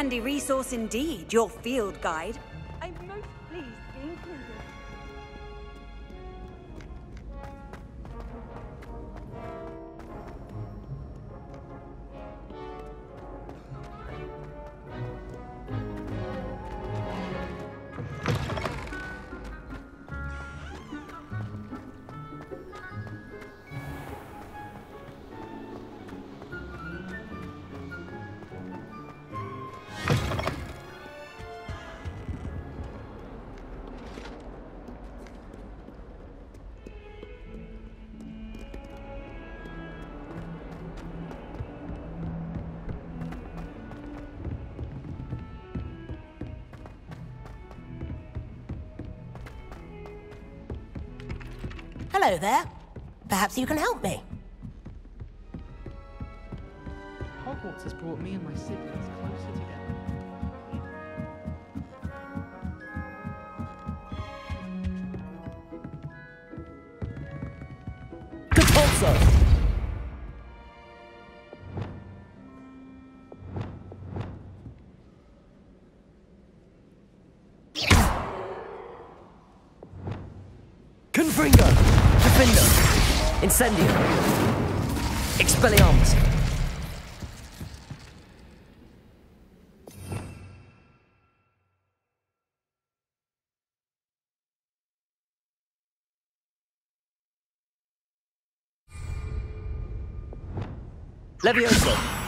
handy resource indeed, your field guide. Hello there. Perhaps you can help me. Hogwarts has brought me and my siblings closer together. Depulso! Confringo! Incendio! Expelliarmus! Levioso!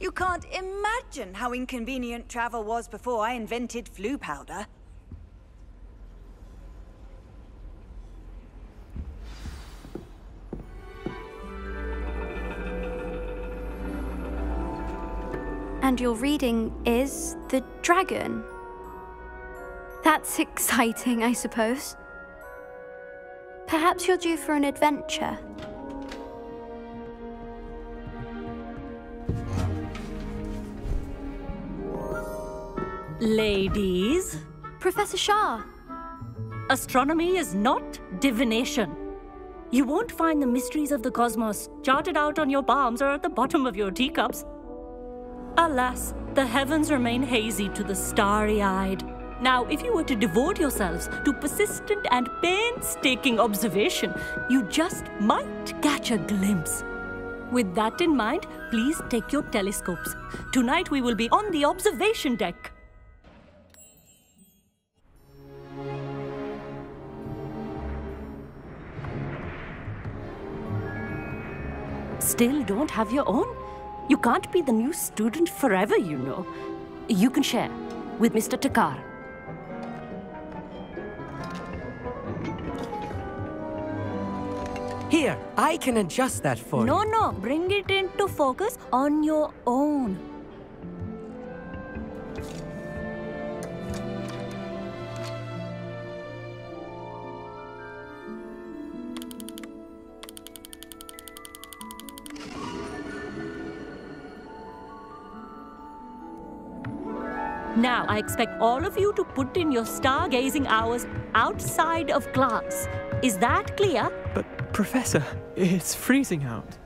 You can't imagine how inconvenient travel was before I invented Floo powder. And your reading is The Dragon. That's exciting, I suppose. Perhaps you're due for an adventure. Ladies, Professor Shah, astronomy is not divination. You won't find the mysteries of the cosmos charted out on your palms or at the bottom of your teacups. Alas, the heavens remain hazy to the starry eyed. Now, if you were to devote yourselves to persistent and painstaking observation, you just might catch a glimpse. With that in mind, please take your telescopes. Tonight we will be on the observation deck. Still don't have your own? You can't be the new student forever, you know. You can share with Mr. Thakkar. Here, I can adjust that for No, you. no, no, bring it into focus on your own. Now, I expect all of you to put in your stargazing hours outside of class. Is that clear? But, Professor, it's freezing out.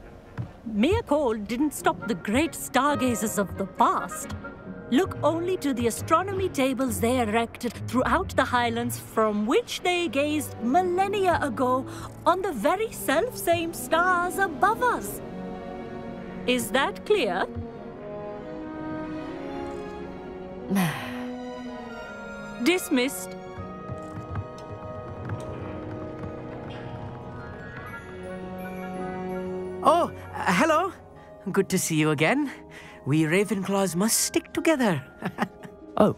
Mere cold didn't stop the great stargazers of the past. Look only to the astronomy tables they erected throughout the highlands from which they gazed millennia ago on the very self-same stars above us. Is that clear? Dismissed. Oh, uh, hello. Good to see you again. We Ravenclaws must stick together. Oh,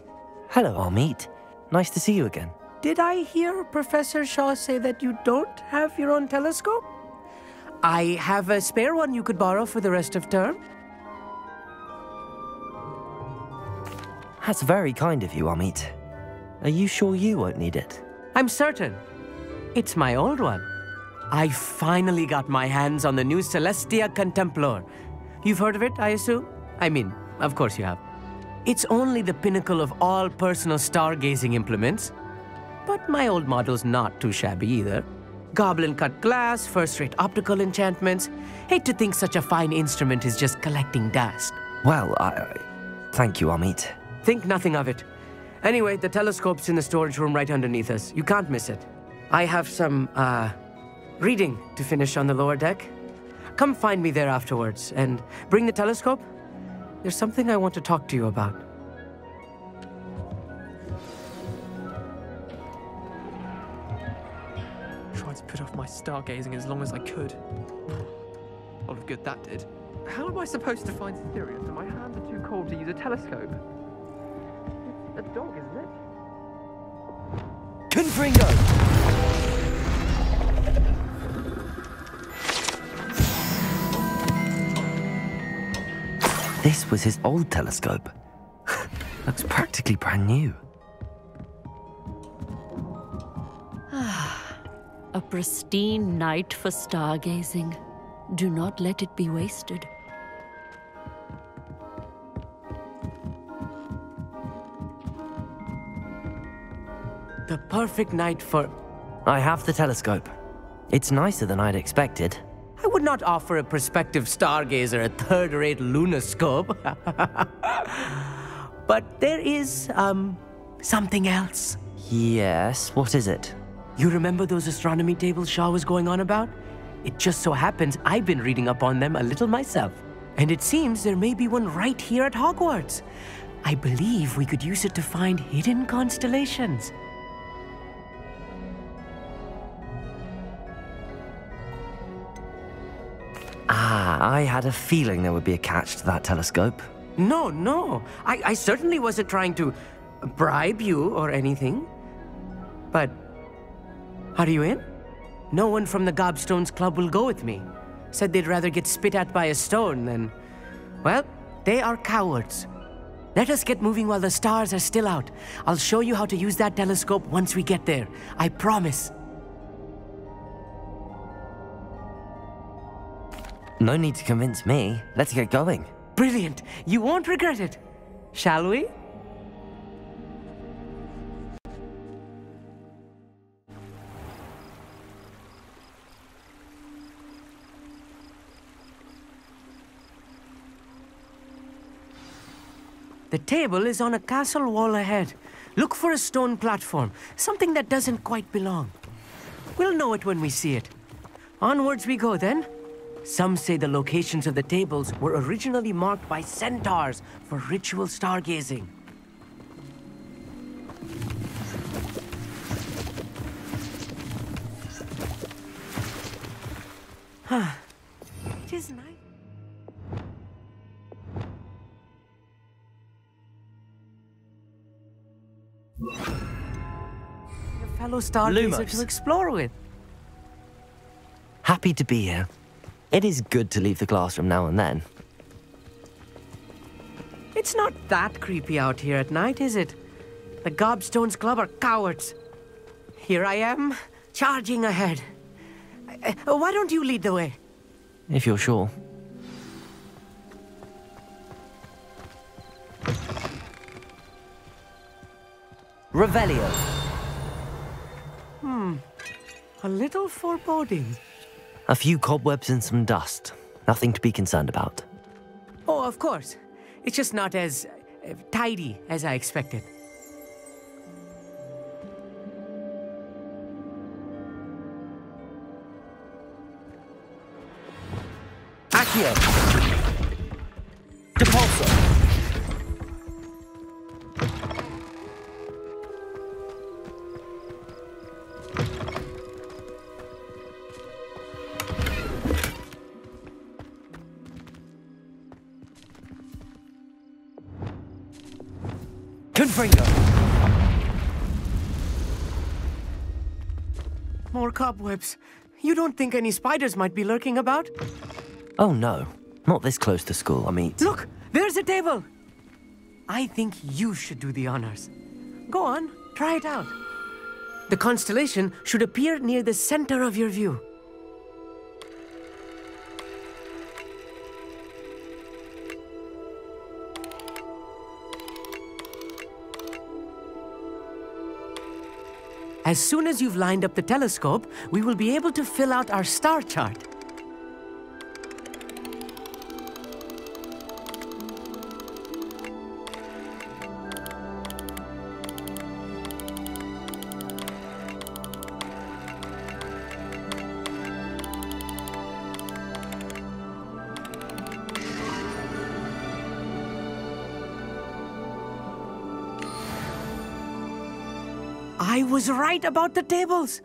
hello, Amit. Nice to see you again. Did I hear Professor Shah say that you don't have your own telescope? I have a spare one you could borrow for the rest of term. That's very kind of you, Amit. Are you sure you won't need it? I'm certain. It's my old one. I finally got my hands on the new Celestia Contemplor. You've heard of it, I assume? I mean, of course you have. It's only the pinnacle of all personal stargazing implements. But my old model's not too shabby either. Goblin cut glass, first rate optical enchantments. Hate to think such a fine instrument is just collecting dust. Well, I. I- Thank you, Amit. Think nothing of it. Anyway, the telescope's in the storage room right underneath us. You can't miss it. I have some, uh, reading to finish on the lower deck. Come find me there afterwards and bring the telescope. There's something I want to talk to you about. Tried to put off my stargazing as long as I could. All of good that did. How am I supposed to find Sirius? And my hands are too cold to use a telescope. It's a dog, isn't it? Confringo! This was his old telescope. Looks practically brand new. A pristine night for stargazing. Do not let it be wasted. The perfect night for. I have the telescope. It's nicer than I'd expected. I would not offer a prospective stargazer a third rate lunoscope. but there is, um, something else. Yes, what is it? You remember those astronomy tables Shah was going on about? It just so happens I've been reading up on them a little myself. And it seems there may be one right here at Hogwarts. I believe we could use it to find hidden constellations. I had a feeling there would be a catch to that telescope. No, no. I, I certainly wasn't trying to bribe you or anything. But are you in? No one from the Gobstones Club will go with me. Said they'd rather get spit at by a stone than. Well, they are cowards. Let us get moving while the stars are still out. I'll show you how to use that telescope once we get there. I promise. No need to convince me. Let's get going. Brilliant. You won't regret it. Shall we? The table is on a castle wall ahead. Look for a stone platform, something that doesn't quite belong. We'll know it when we see it. Onwards we go then. Some say the locations of the tables were originally marked by centaurs for ritual stargazing. it is nice. A fellow stargazer Lumos. to explore with. Happy to be here. It is good to leave the classroom now and then. It's not that creepy out here at night, is it? The Gobstones Club are cowards. Here I am, charging ahead. Uh, why don't you lead the way? If you're sure. Revelio. Hmm. A little foreboding. A few cobwebs and some dust. Nothing to be concerned about. Oh, of course. It's just not as uh, tidy as I expected. Accio. Depulso. More cobwebs. You don't think any spiders might be lurking about? Oh no, not this close to school, I mean... Look, there's a table. I think you should do the honors. Go on, try it out. The constellation should appear near the center of your view. As soon as you've lined up the telescope, we will be able to fill out our star chart. Was right about the tables.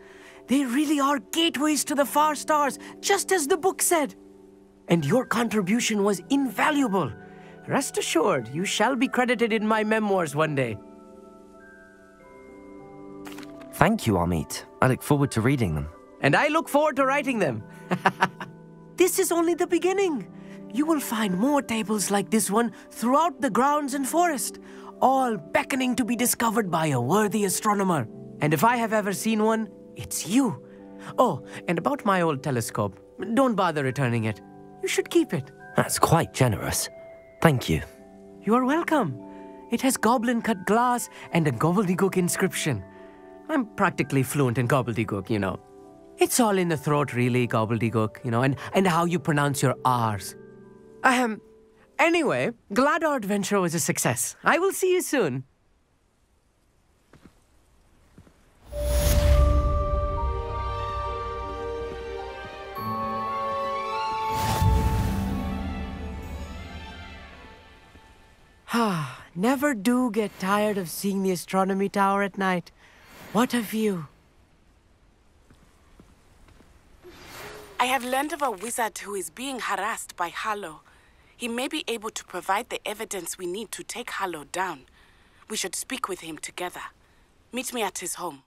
They really are gateways to the far stars, just as the book said. And your contribution was invaluable. Rest assured, you shall be credited in my memoirs one day. Thank you, Amit. I look forward to reading them. And I look forward to writing them. this is only the beginning. You will find more tables like this one throughout the grounds and forest, all beckoning to be discovered by a worthy astronomer. And if I have ever seen one, it's you. Oh, and about my old telescope, don't bother returning it. You should keep it. That's quite generous. Thank you. You are welcome. It has goblin cut glass and a gobbledygook inscription. I'm practically fluent in gobbledygook, you know. It's all in the throat, really, gobbledygook, you know, and, and how you pronounce your R's. Ahem. Anyway, glad our adventure was a success. I will see you soon. Ah, never do get tired of seeing the astronomy tower at night. What a view. I have learned of a wizard who is being harassed by Harlow. He may be able to provide the evidence we need to take Harlow down. We should speak with him together. Meet me at his home.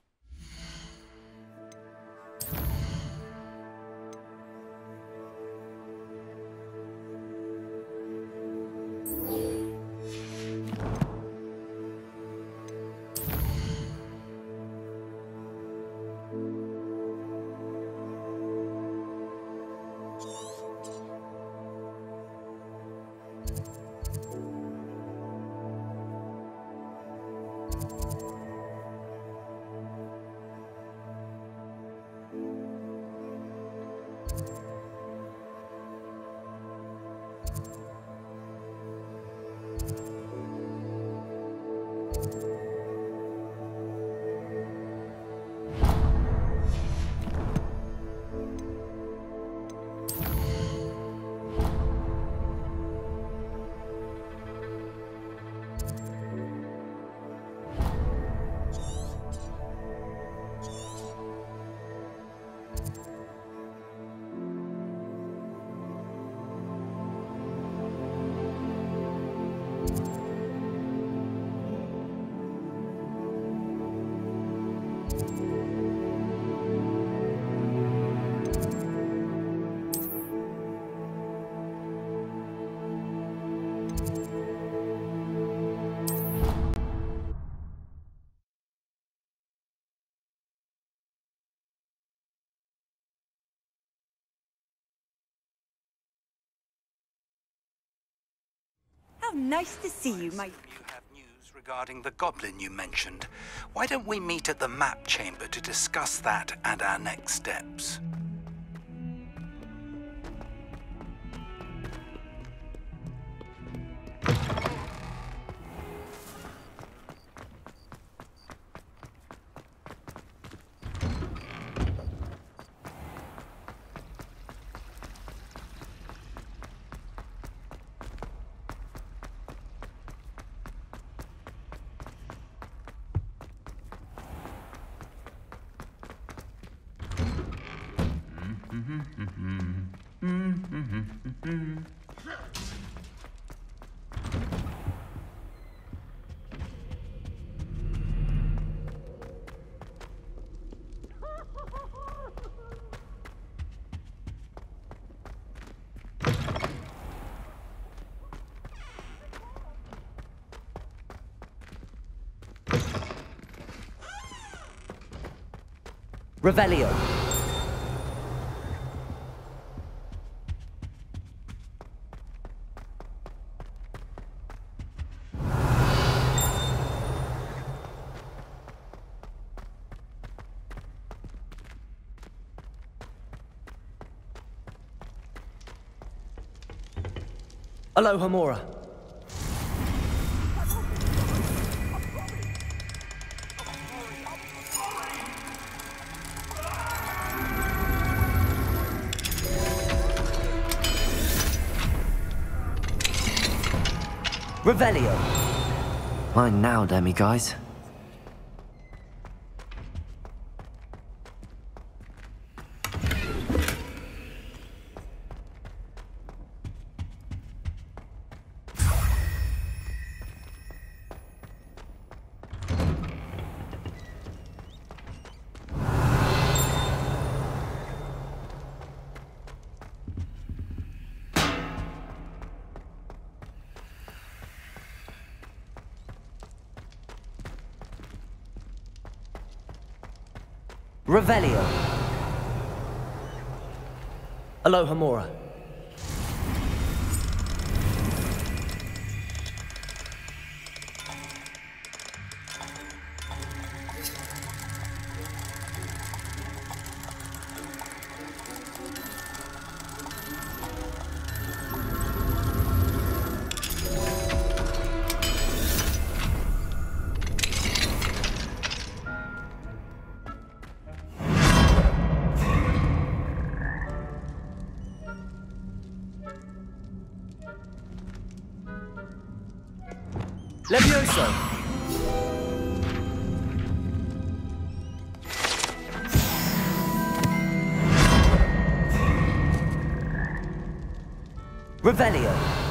How nice to see you, my... You have news regarding the goblin you mentioned. Why don't we meet at the map chamber to discuss that and our next steps? Revelio. Alohomora. Revelio. Mine now, demiguise. Revelio. Alohomora. Levioso. Revelio.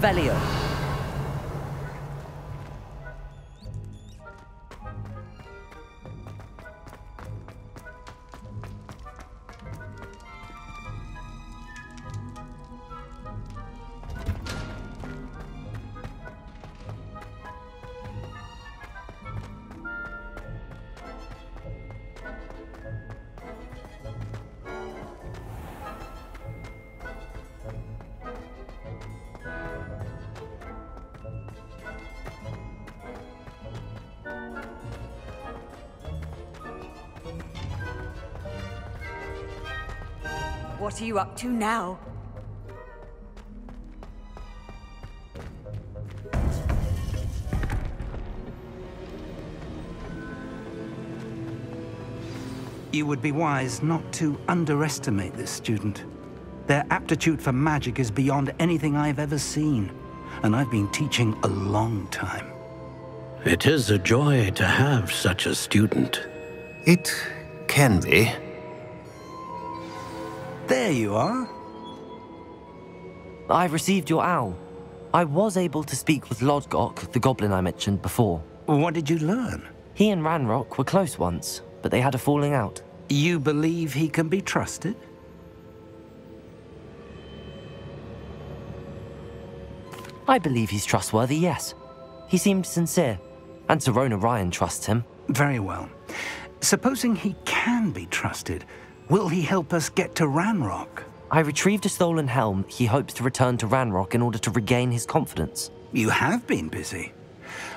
Revelio. What are you up to now? You would be wise not to underestimate this student. Their aptitude for magic is beyond anything I've ever seen, and I've been teaching a long time. It is a joy to have such a student. It can be. There you are. I've received your owl. I was able to speak with Lodgok, the goblin I mentioned before. What did you learn? He and Ranrock were close once, but they had a falling out. You believe he can be trusted? I believe he's trustworthy, yes. He seemed sincere, and Sirona Ryan trusts him. Very well. Supposing he can be trusted, will he help us get to Ranrock? I retrieved a stolen helm he hopes to return to Ranrock in order to regain his confidence. You have been busy.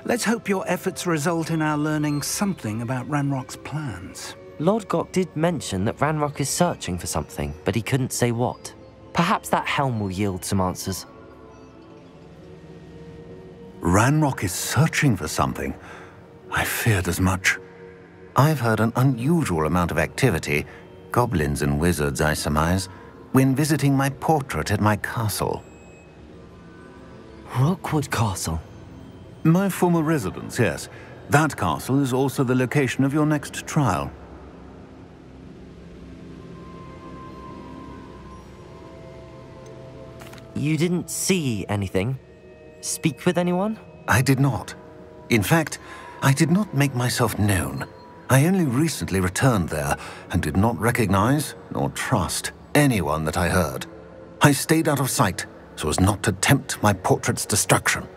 Let's hope your efforts result in our learning something about Ranrock's plans. Lodgok did mention that Ranrock is searching for something, but he couldn't say what. Perhaps that helm will yield some answers. Ranrock is searching for something. I feared as much. I've heard an unusual amount of activity, goblins and wizards, I surmise, when visiting my portrait at my castle. Rookwood Castle? My former residence, yes. That castle is also the location of your next trial. You didn't see anything? Speak with anyone? I did not. In fact, I did not make myself known. I only recently returned there and did not recognize nor trust anyone that I heard. I stayed out of sight so as not to tempt my portrait's destruction.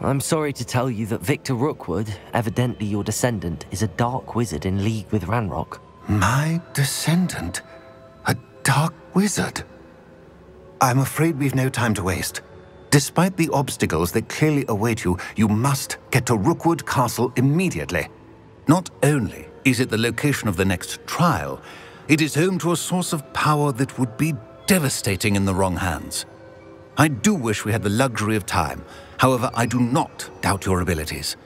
I'm sorry to tell you that Victor Rookwood, evidently your descendant, is a dark wizard in league with Ranrock. My descendant? A dark wizard? I'm afraid we've no time to waste. Despite the obstacles that clearly await you, you must get to Rookwood Castle immediately. Not only is it the location of the next trial, it is home to a source of power that would be devastating in the wrong hands. I do wish we had the luxury of time. However, I do not doubt your abilities.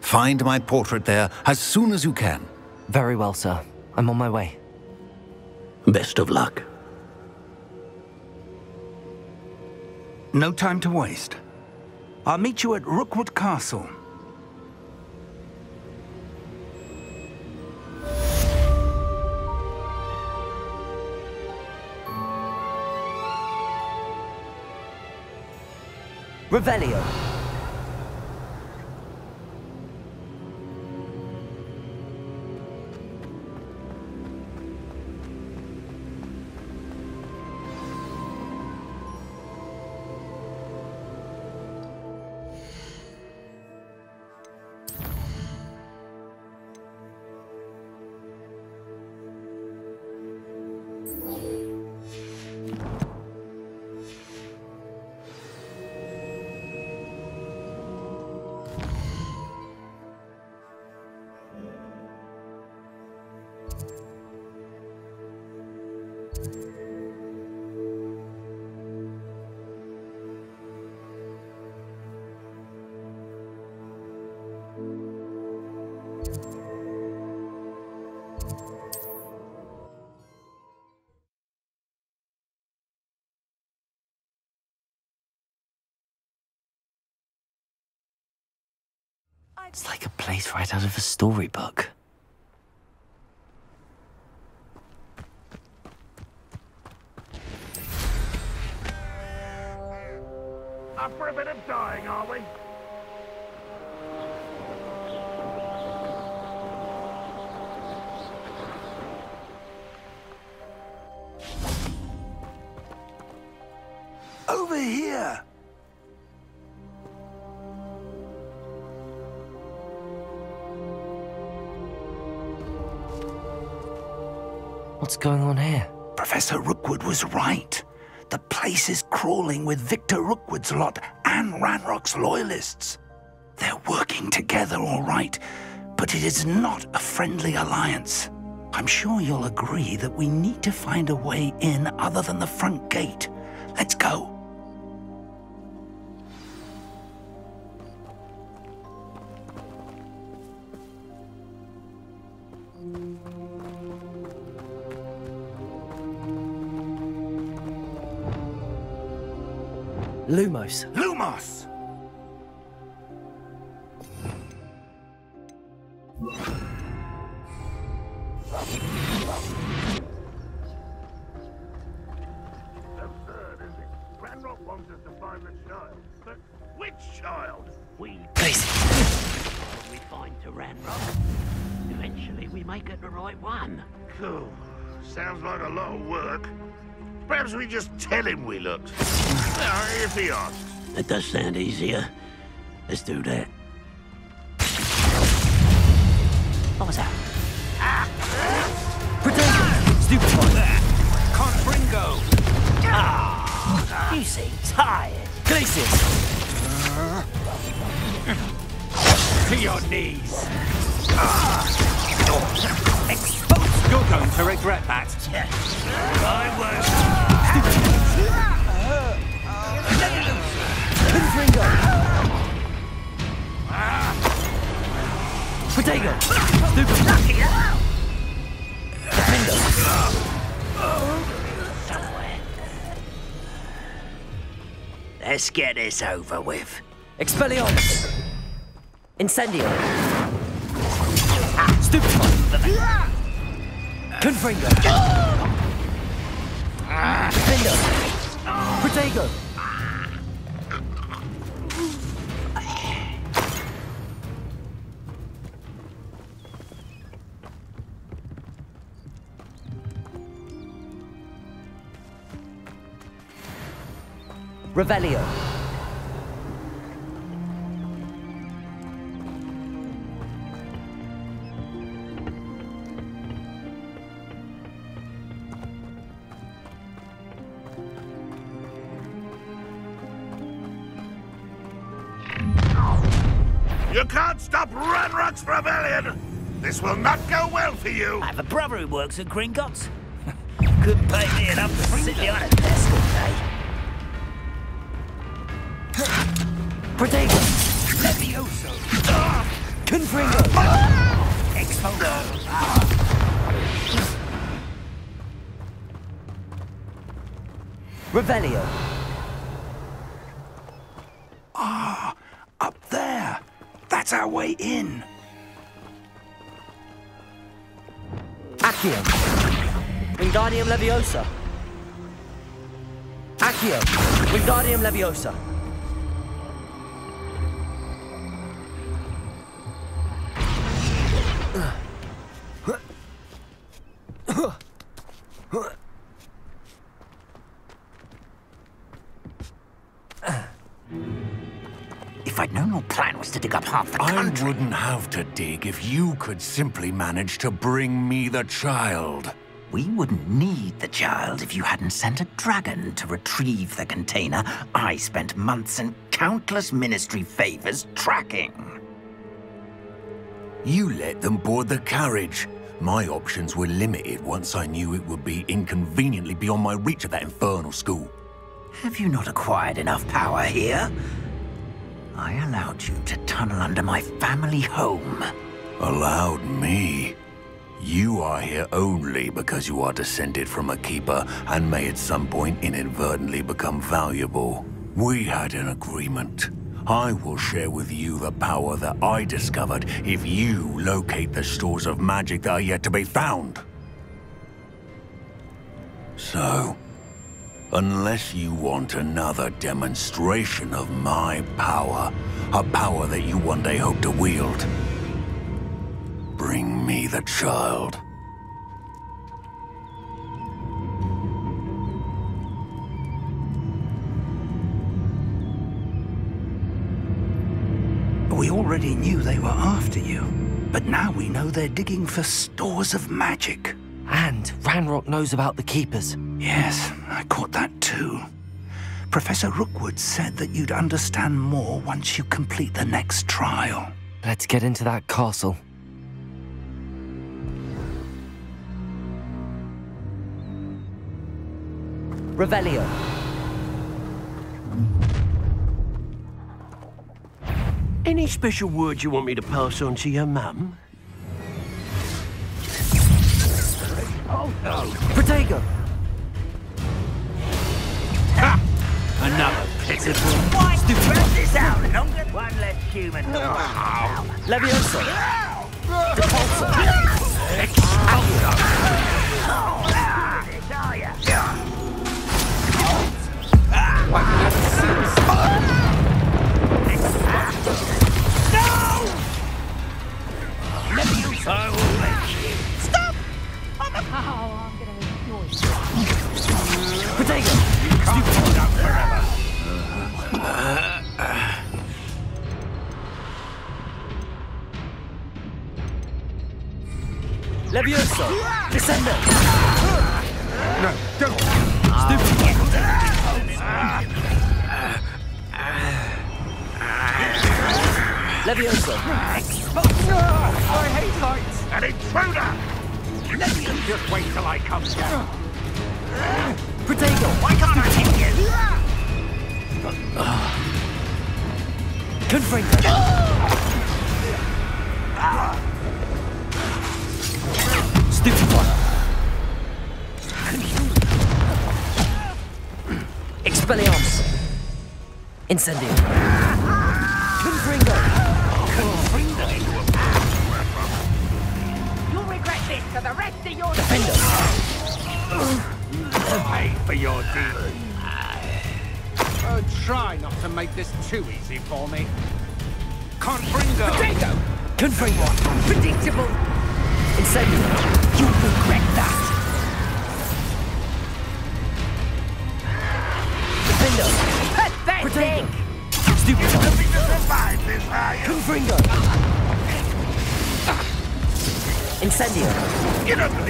Find my portrait there as soon as you can. Very well, sir. I'm on my way. Best of luck. No time to waste. I'll meet you at Rookwood Castle. Revelio. It's like a place right out of a storybook. Professor Rookwood was right. The place is crawling with Victor Rookwood's lot and Ranrock's loyalists. They're working together, all right, but it is not a friendly alliance. I'm sure you'll agree that we need to find a way in other than the front gate. Let's go. Lumos. Lumos! Easier. Let's do that. This over with. Expelliarmus! Incendio! Ah, Stupefy! Confringo! Defender! Protego! Revelio. This will not go well for you! I have a brother who works at Gringotts. Couldn't pay me enough to sit behind a desk all day. Protego! Levioso! Confringo! Expo! Revelio! Ah, up there. That's our way in. Accio! Wingardium Leviosa! Accio! Wingardium Leviosa! If wouldn't to dig if you could simply manage to bring me the child. We wouldn't need the child if you hadn't sent a dragon to retrieve the container I spent months and countless ministry favors tracking. You let them board the carriage. My options were limited once I knew it would be inconveniently beyond my reach at that infernal school. Have you not acquired enough power here? I allowed you to tunnel under my family home. Allowed me? You are here only because you are descended from a keeper and may at some point inadvertently become valuable. We had an agreement. I will share with you the power that I discovered if you locate the stores of magic that are yet to be found. So, unless you want another demonstration of my power, a power that you one day hope to wield, bring me the child. We already knew they were after you, but now we know they're digging for stores of magic. And Ranrock knows about the Keepers. Yes, I caught that too. Professor Rookwood said that you'd understand more once you complete the next trial. Let's get into that castle. Revelio! Any special words you want me to pass on to your mum? Oh no! Protego! Another pitiful. Why spread this out longer? One less human. Levioso! Depulso! I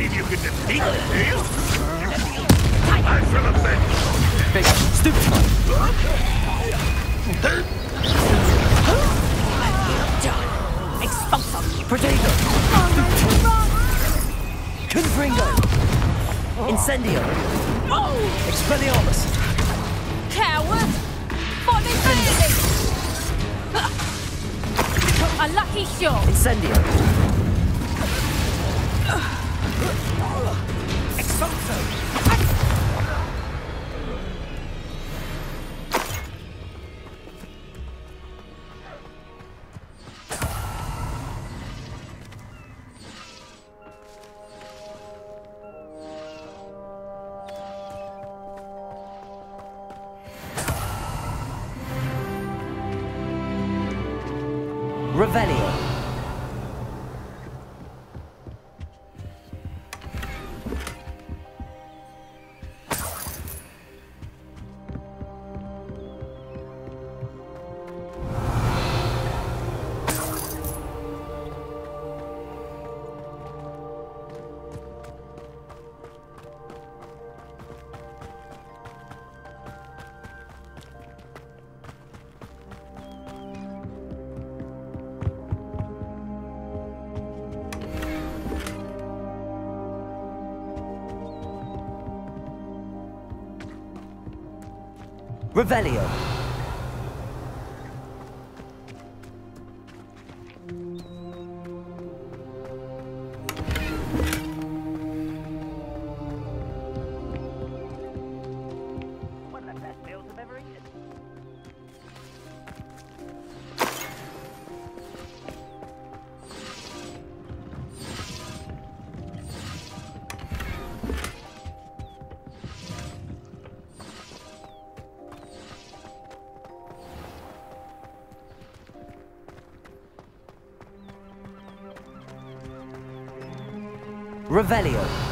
believe you can defeat this? I feel offended. Big, stupid one. Expulsum. Potato. Confringo. Incendio. Oh. Expelliarmus. Coward. Body A lucky shot. Incendio. Exalted! Revelio. Revelio.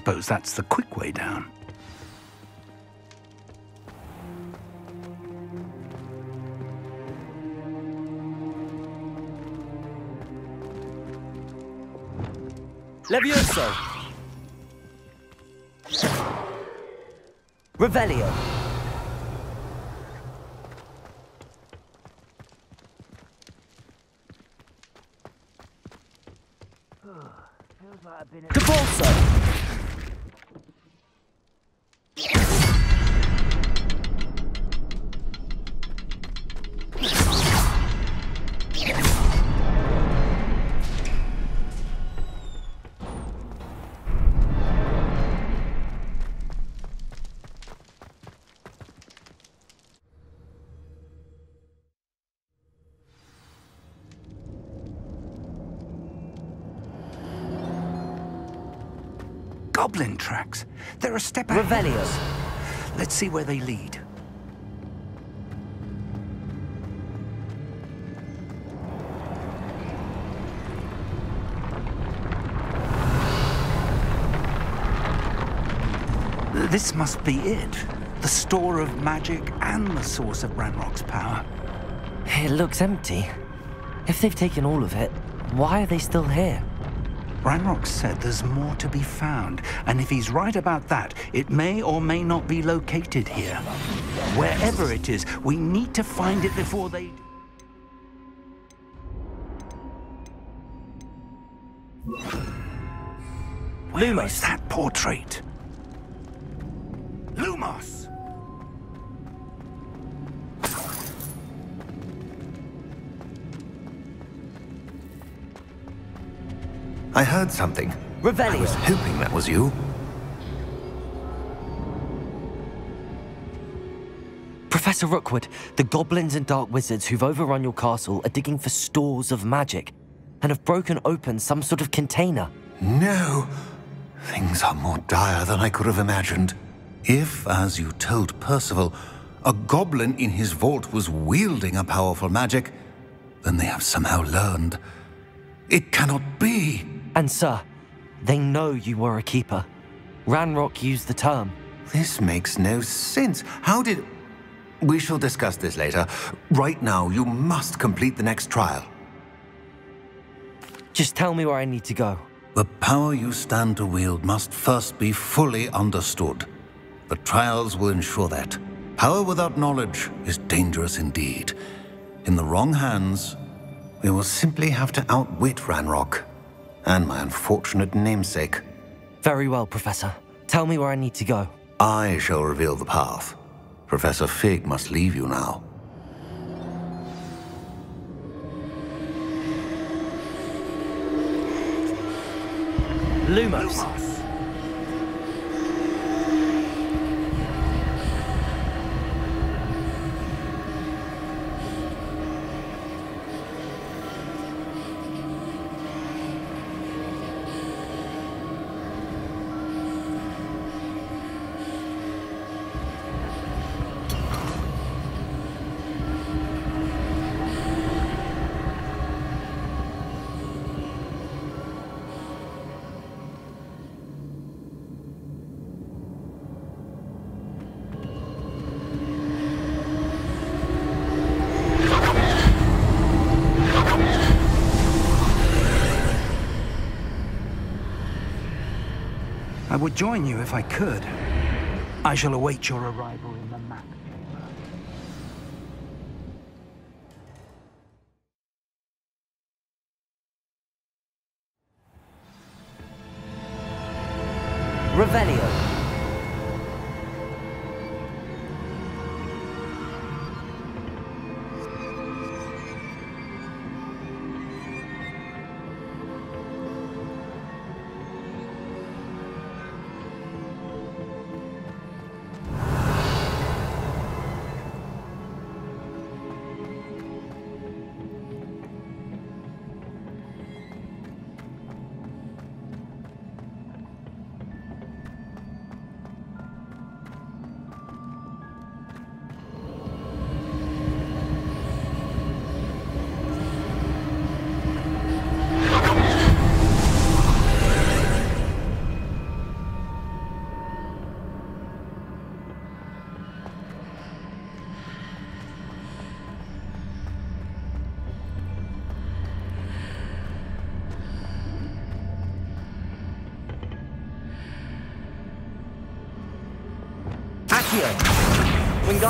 suppose that's the quick way down. Levioso! Revelio! Goblin tracks. They're a step ahead. Revelio. Let's see where they lead. This must be it. The store of magic and the source of Ranrock's power. It looks empty. If they've taken all of it, why are they still here? Ranrock said there's more to be found, and if he's right about that, it may or may not be located here. Wherever it is, we need to find it before they... Where is that portrait? I heard something. Revelio. I was hoping that was you. Professor Rookwood, the goblins and dark wizards who've overrun your castle are digging for stores of magic and have broken open some sort of container. No. Things are more dire than I could have imagined. If, as you told Percival, a goblin in his vault was wielding a powerful magic, then they have somehow learned. It cannot be. And, sir, they know you were a keeper. Ranrock used the term. This makes no sense. How did. We shall discuss this later. Right now, you must complete the next trial. Just tell me where I need to go. The power you stand to wield must first be fully understood. The trials will ensure that. Power without knowledge is dangerous indeed. In the wrong hands, we will simply have to outwit Ranrock and my unfortunate namesake. Very well, Professor. Tell me where I need to go. I shall reveal the path. Professor Fig must leave you now. Lumos. I would join you if I could. I shall await your arrival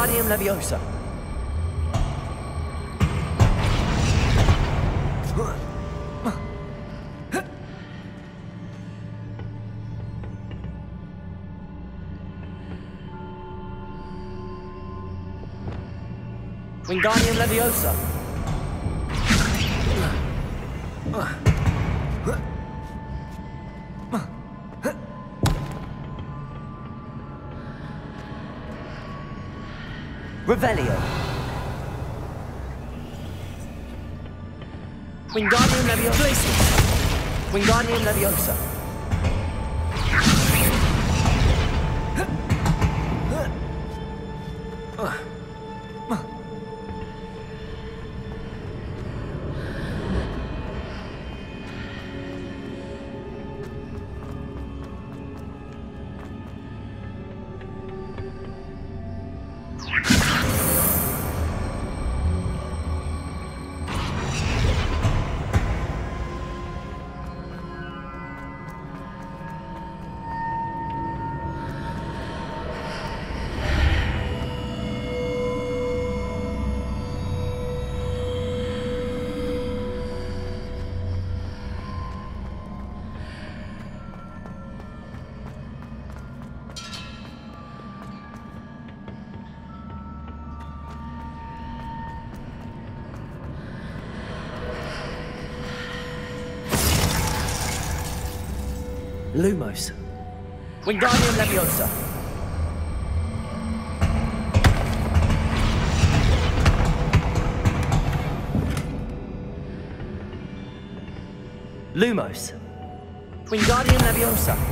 Wingardium Leviosa. Wingardium Leviosa. Wingardium Leviosa. Lumos. Wingardium Leviosa. Lumos. Wingardium Leviosa.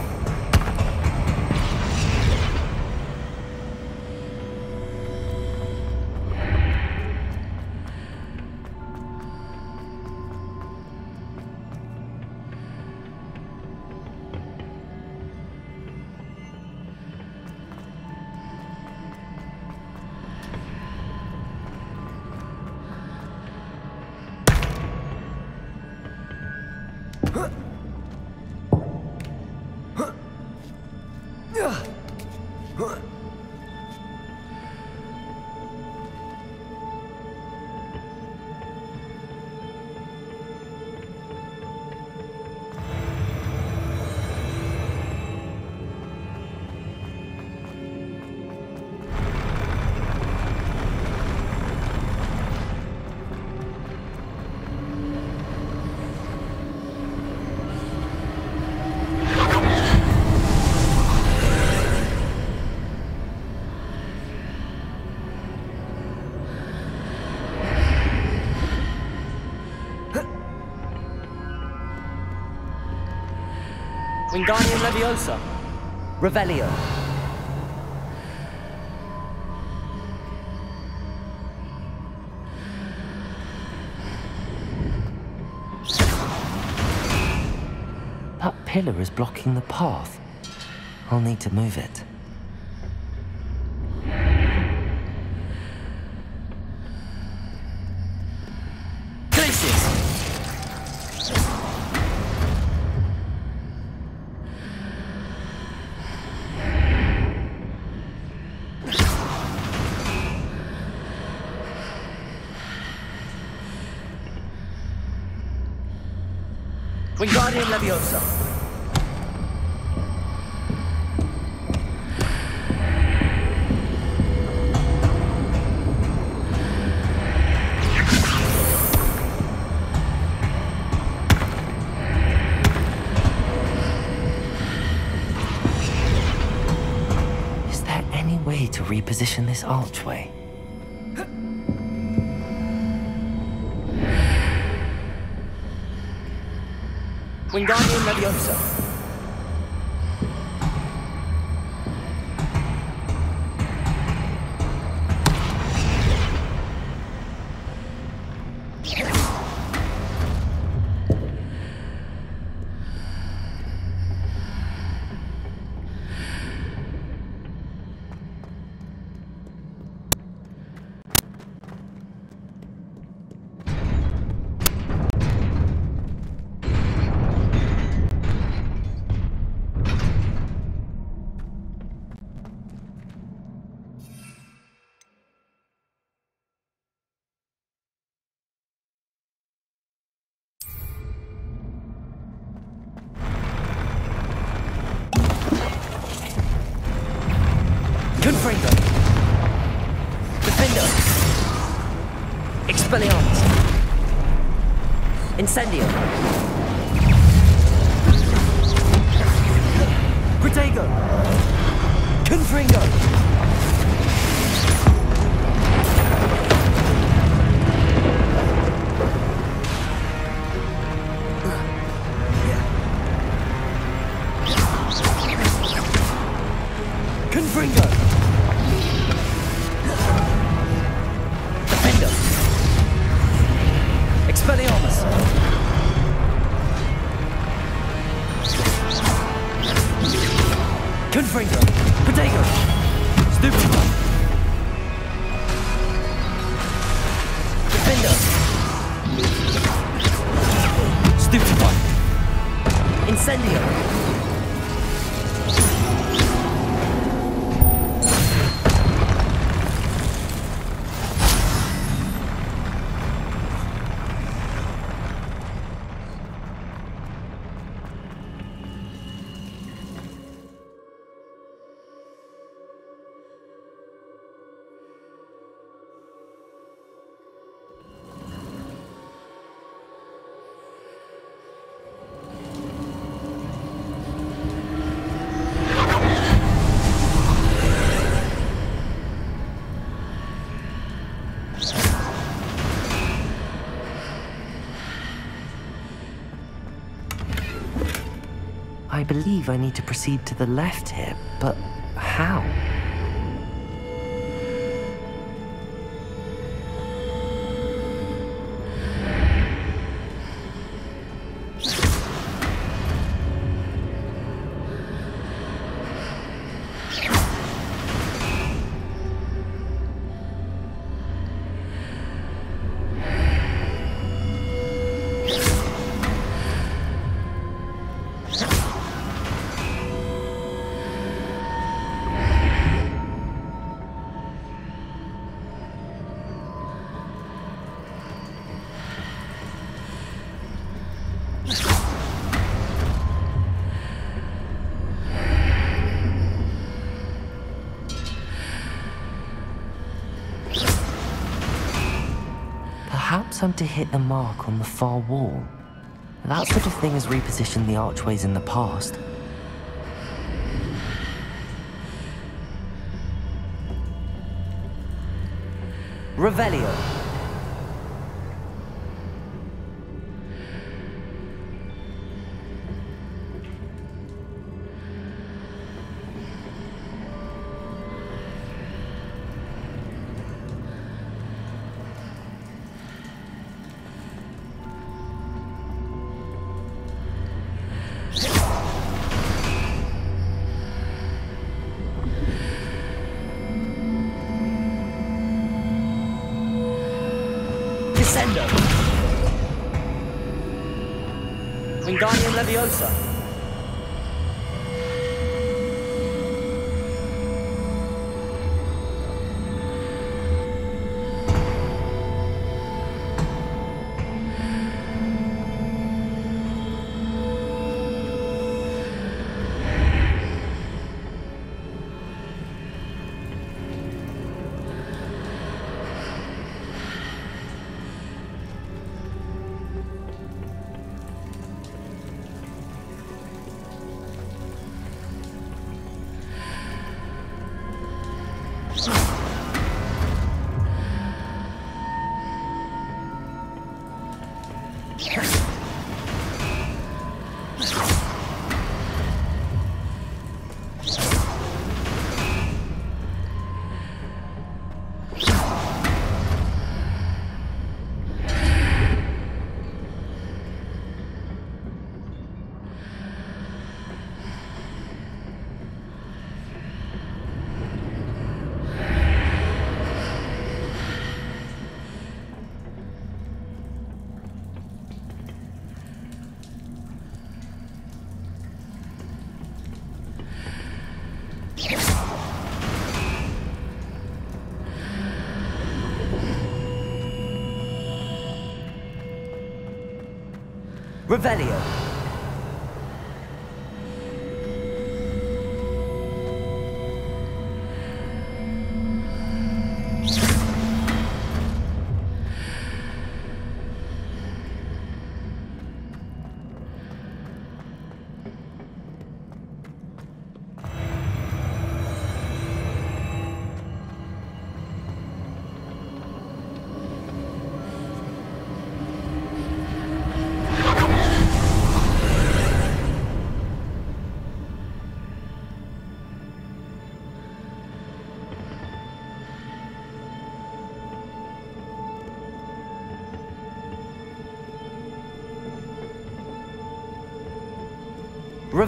Wingardium Leviosa. Revelio. That pillar is blocking the path. I'll need to move it. To reposition this archway? Wingardium Leviosa. Incendio. Protego. Believe I need to proceed to the left here, but I'm to hit the mark on the far wall. That sort of thing has repositioned the archways in the past. Revelio! Revelio!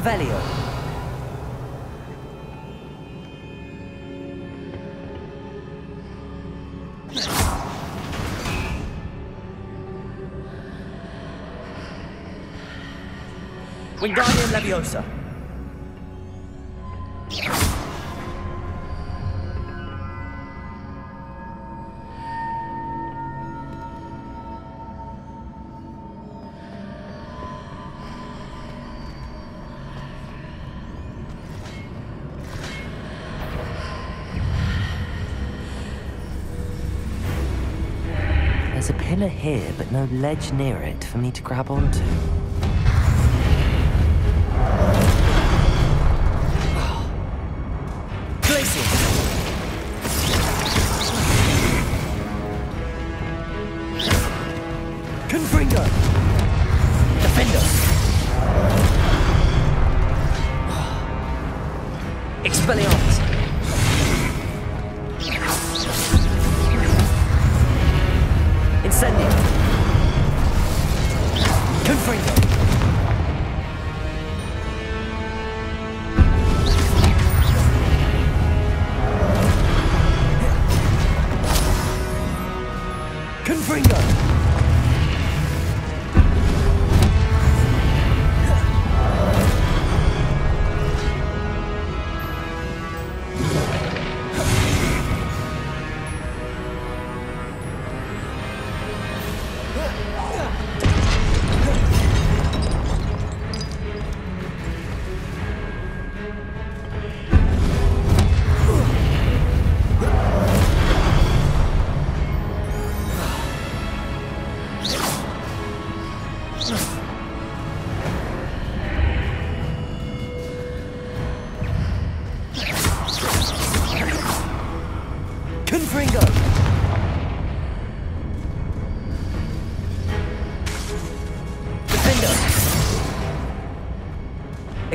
Revelio. Wingardium Leviosa. Pillar here, but no ledge near it for me to grab onto.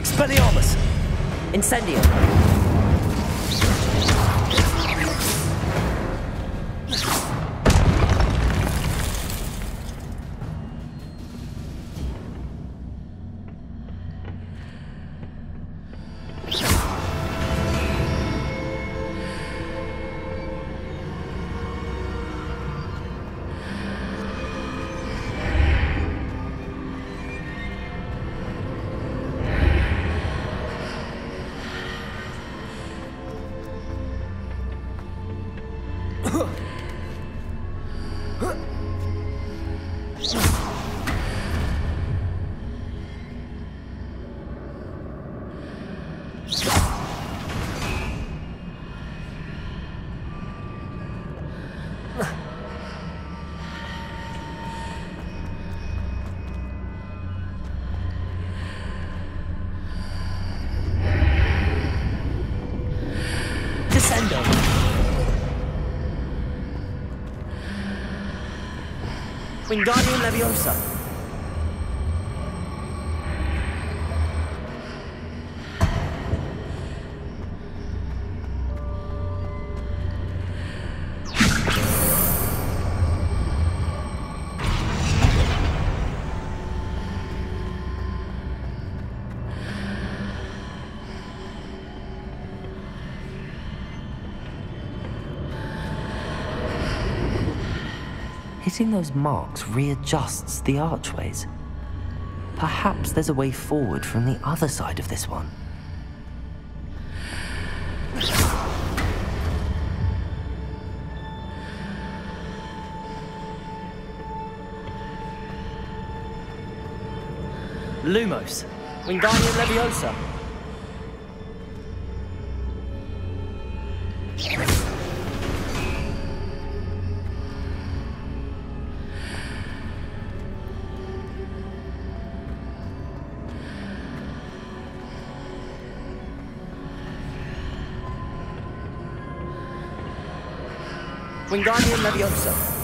Expelliarmus. Incendio. Wingardium Leviosa. Hitting those marks readjusts the archways. Perhaps there's a way forward from the other side of this one. Lumos. Wingardium Leviosa. Wingardium Leviosa.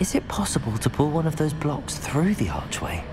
Is it possible to pull one of those blocks through the archway?